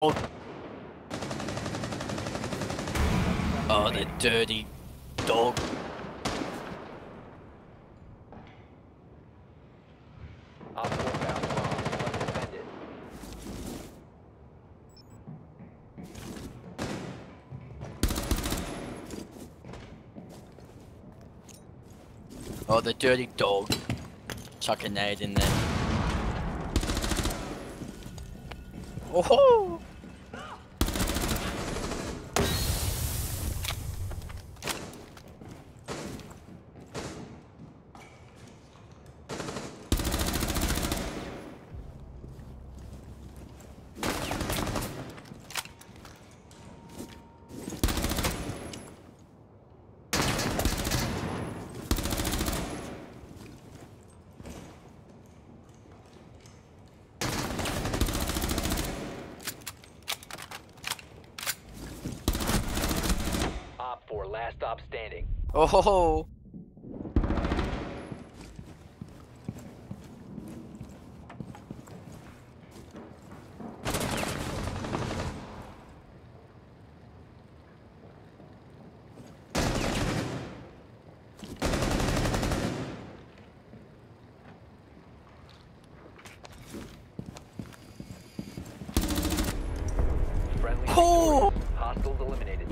Oh. The dirty dog. Op 4 found the bomb. Must defend it. Oh, the dirty dog. Chuck a nade in there. Oh! Op 4, last stop standing. Oh! Oh! Hostiles eliminated.